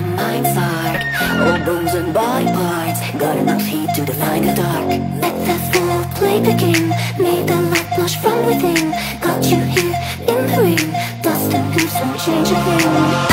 a mind's arc All bones and body parts. Got enough heat to define the dark. Let the skill play begin. Made the light blush from within. Got you here in the ring. Dust and hoops won't change a thing.